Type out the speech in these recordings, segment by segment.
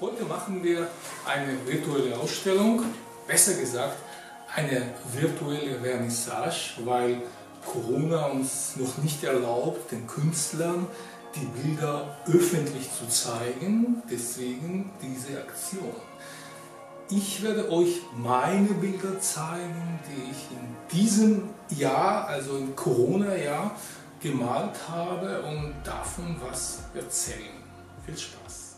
Heute machen wir eine virtuelle Ausstellung, besser gesagt eine virtuelle Vernissage, weil Corona uns noch nicht erlaubt, den Künstlern die Bilder öffentlich zu zeigen. Deswegen diese Aktion. Ich werde euch meine Bilder zeigen, die ich in diesem Jahr, also im Corona-Jahr, gemalt habe und davon was erzählen. Viel Spaß!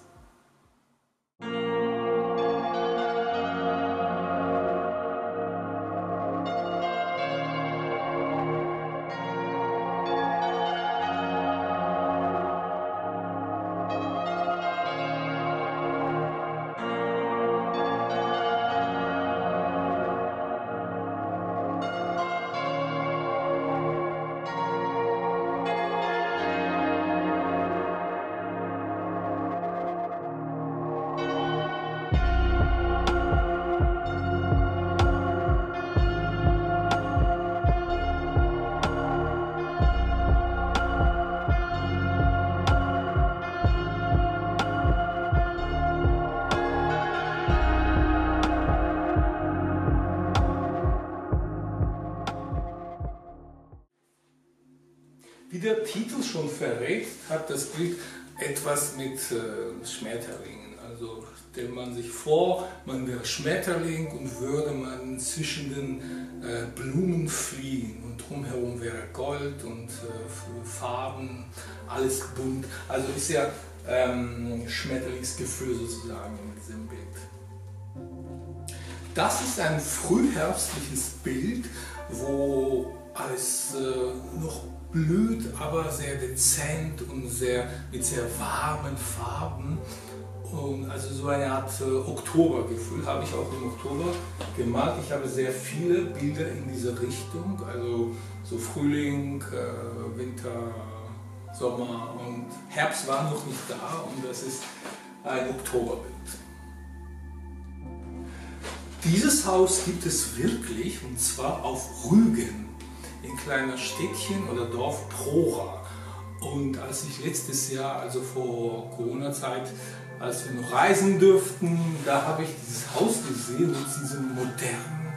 Der Titel schon verrät, hat das Bild etwas mit äh, Schmetterlingen. Also stellt man sich vor, man wäre Schmetterling und würde man zwischen den äh, Blumen fliegen und drumherum wäre Gold und äh, Farben, alles bunt. Also ist ja ähm, Schmetterlingsgefühl sozusagen in diesem Bild. Das ist ein frühherbstliches Bild, wo alles äh, noch blüht, aber sehr dezent und sehr, mit sehr warmen Farben. Und also so eine Art äh, Oktobergefühl habe ich auch im Oktober gemalt. Ich habe sehr viele Bilder in dieser Richtung, also so Frühling, äh, Winter, Sommer und Herbst war noch nicht da und das ist ein Oktoberbild. Dieses Haus gibt es wirklich und zwar auf Rügen ein kleiner Städtchen oder Dorf Prora. Und als ich letztes Jahr, also vor Corona-Zeit, als wir noch reisen dürften, da habe ich dieses Haus gesehen mit diesem modernen,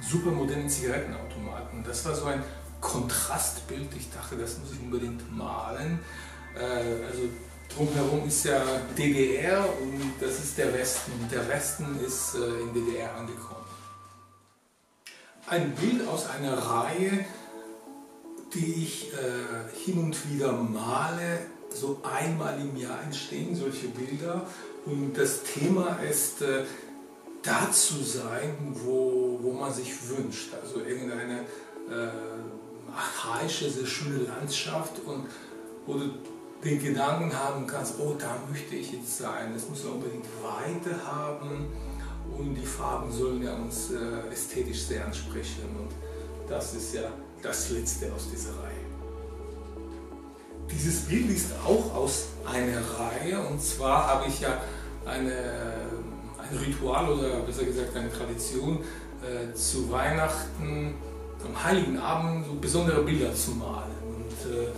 super modernen Zigarettenautomaten. Das war so ein Kontrastbild. Ich dachte, das muss ich unbedingt malen. Äh, also drumherum ist ja DDR und das ist der Westen. Und der Westen ist äh, in DDR angekommen. Ein Bild aus einer Reihe die ich äh, hin und wieder male. So einmal im Jahr entstehen solche Bilder. Und das Thema ist, äh, da zu sein, wo, wo man sich wünscht. Also irgendeine äh, archaische, sehr schöne Landschaft und wo du den Gedanken haben kannst, oh, da möchte ich jetzt sein. Es muss unbedingt Weite haben und die Farben sollen ja uns äh, ästhetisch sehr ansprechen. Und das ist ja das letzte aus dieser Reihe. Dieses Bild ist auch aus einer Reihe und zwar habe ich ja eine, ein Ritual oder besser gesagt eine Tradition äh, zu Weihnachten, am Heiligen Abend so besondere Bilder zu malen. Und äh,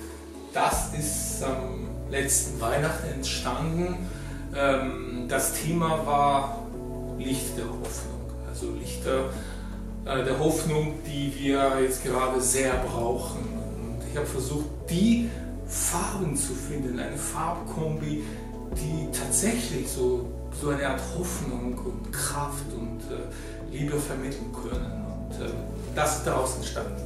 das ist am letzten Weihnachten entstanden. Ähm, das Thema war Licht der Hoffnung, also Lichter der Hoffnung, die wir jetzt gerade sehr brauchen. Und ich habe versucht, die Farben zu finden, eine Farbkombi, die tatsächlich so, so eine Art Hoffnung und Kraft und äh, Liebe vermitteln können. Und äh, das ist daraus entstanden.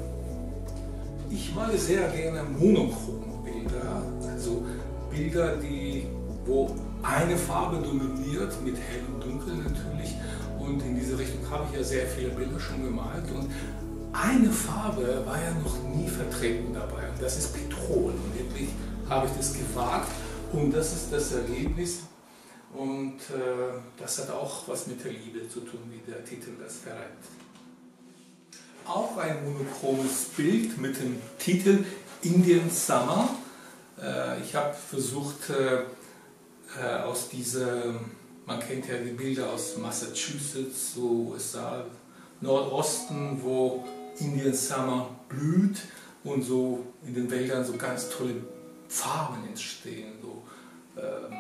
Ich male sehr gerne monochrome Bilder, also Bilder, die, wo eine Farbe dominiert, mit hell und dunkel natürlich, und in diese Richtung habe ich ja sehr viele Bilder schon gemalt. Und eine Farbe war ja noch nie vertreten dabei und das ist Petrol. Und wirklich habe ich das gewagt und das ist das Ergebnis. Und äh, das hat auch was mit der Liebe zu tun, wie der Titel das verrät. Auch ein monochromes Bild mit dem Titel Indian Summer. Äh, ich habe versucht, äh, äh aus dieser man kennt ja die Bilder aus Massachusetts, so USA, Nordosten, wo Indian Summer blüht und so in den Wäldern so ganz tolle Farben entstehen, so ähm,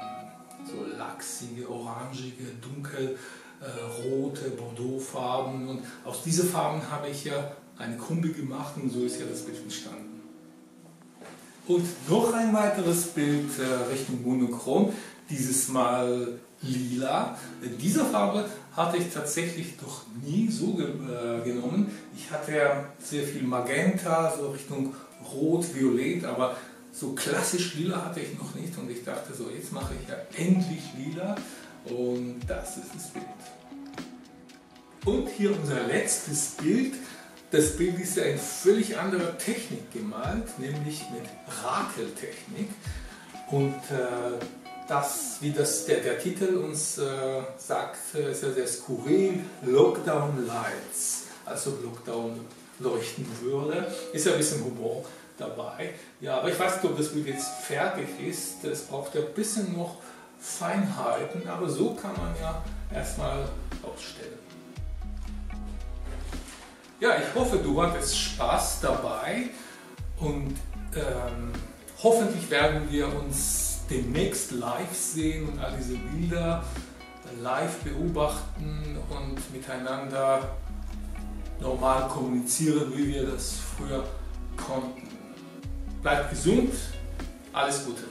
so lachsige, orangige, dunkel äh, rote Bordeaux-Farben. Und aus diesen Farben habe ich ja eine Kombi gemacht und so ist ja das Bild entstanden. Und noch ein weiteres Bild äh, Richtung Monochrom, dieses Mal lila. Diese Farbe hatte ich tatsächlich noch nie so ge äh, genommen. Ich hatte ja sehr viel Magenta, so Richtung Rot, Violett, aber so klassisch lila hatte ich noch nicht und ich dachte so, jetzt mache ich ja endlich lila und das ist das Bild. Und hier unser letztes Bild. Das Bild ist ja in völlig anderer Technik gemalt, nämlich mit Rakeltechnik. Und äh, das, wie das der, der Titel uns äh, sagt, äh, ist ja sehr skurril, Lockdown Lights, also Lockdown leuchten würde. Ist ja ein bisschen Humor dabei. Ja, aber ich weiß nicht, ob das Bild jetzt fertig ist. Es braucht ja ein bisschen noch Feinheiten, aber so kann man ja erstmal ausstellen. Ja, ich hoffe, du hattest Spaß dabei und ähm, hoffentlich werden wir uns demnächst live sehen und all diese Bilder live beobachten und miteinander normal kommunizieren, wie wir das früher konnten. Bleibt gesund, alles Gute.